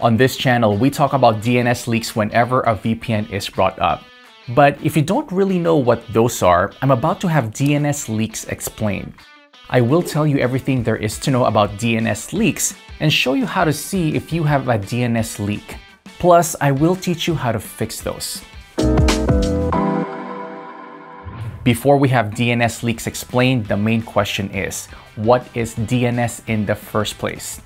On this channel, we talk about DNS leaks whenever a VPN is brought up. But if you don't really know what those are, I'm about to have DNS leaks explained. I will tell you everything there is to know about DNS leaks and show you how to see if you have a DNS leak. Plus, I will teach you how to fix those. Before we have DNS leaks explained, the main question is, what is DNS in the first place?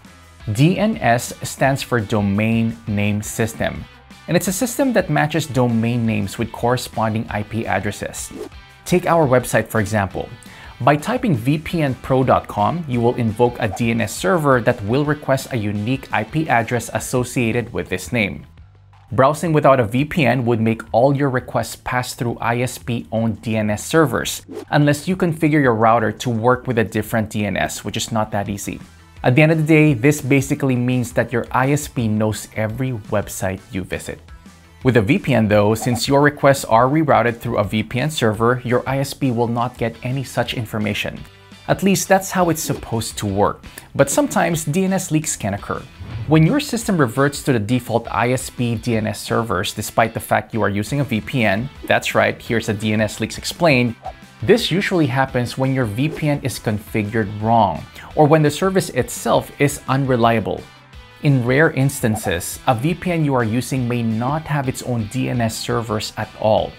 DNS stands for Domain Name System, and it's a system that matches domain names with corresponding IP addresses. Take our website for example. By typing vpnpro.com, you will invoke a DNS server that will request a unique IP address associated with this name. Browsing without a VPN would make all your requests pass through ISP-owned DNS servers, unless you configure your router to work with a different DNS, which is not that easy. At the end of the day, this basically means that your ISP knows every website you visit. With a VPN though, since your requests are rerouted through a VPN server, your ISP will not get any such information. At least that's how it's supposed to work. But sometimes DNS leaks can occur. When your system reverts to the default ISP DNS servers despite the fact you are using a VPN, that's right, here's a DNS leaks explained, this usually happens when your VPN is configured wrong or when the service itself is unreliable. In rare instances, a VPN you are using may not have its own DNS servers at all.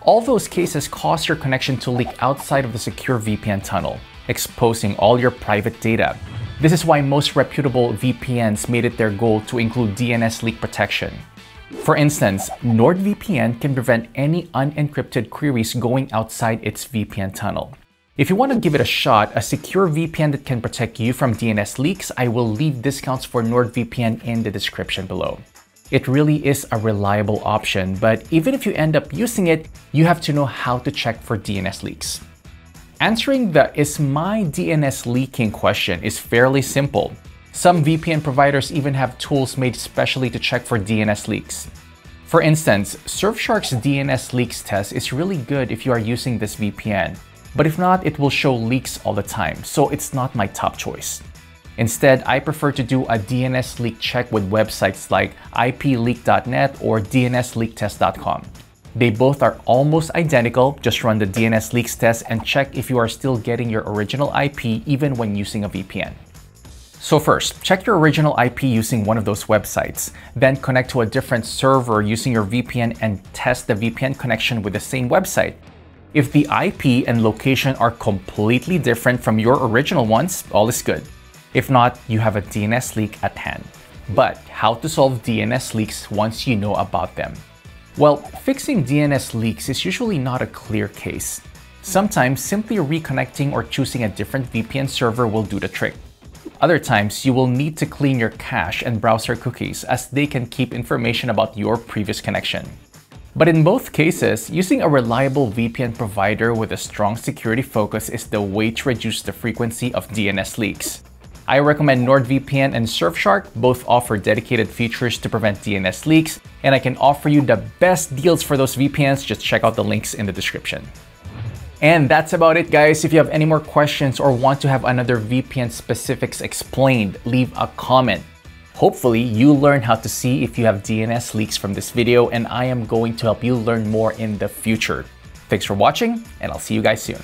All those cases cause your connection to leak outside of the secure VPN tunnel, exposing all your private data. This is why most reputable VPNs made it their goal to include DNS leak protection. For instance, NordVPN can prevent any unencrypted queries going outside its VPN tunnel. If you want to give it a shot, a secure VPN that can protect you from DNS leaks, I will leave discounts for NordVPN in the description below. It really is a reliable option, but even if you end up using it, you have to know how to check for DNS leaks. Answering the is my DNS leaking question is fairly simple. Some VPN providers even have tools made specially to check for DNS leaks. For instance, Surfshark's DNS leaks test is really good if you are using this VPN. But if not, it will show leaks all the time, so it's not my top choice. Instead, I prefer to do a DNS leak check with websites like ipleak.net or dnsleaktest.com. They both are almost identical, just run the DNS leaks test and check if you are still getting your original IP even when using a VPN. So first, check your original IP using one of those websites, then connect to a different server using your VPN and test the VPN connection with the same website. If the IP and location are completely different from your original ones, all is good. If not, you have a DNS leak at hand. But how to solve DNS leaks once you know about them? Well, fixing DNS leaks is usually not a clear case. Sometimes simply reconnecting or choosing a different VPN server will do the trick. Other times, you will need to clean your cache and browser cookies as they can keep information about your previous connection. But in both cases, using a reliable VPN provider with a strong security focus is the way to reduce the frequency of DNS leaks. I recommend NordVPN and Surfshark, both offer dedicated features to prevent DNS leaks, and I can offer you the best deals for those VPNs, just check out the links in the description. And that's about it guys. If you have any more questions or want to have another VPN specifics explained, leave a comment. Hopefully, you learn how to see if you have DNS leaks from this video and I am going to help you learn more in the future. Thanks for watching and I'll see you guys soon.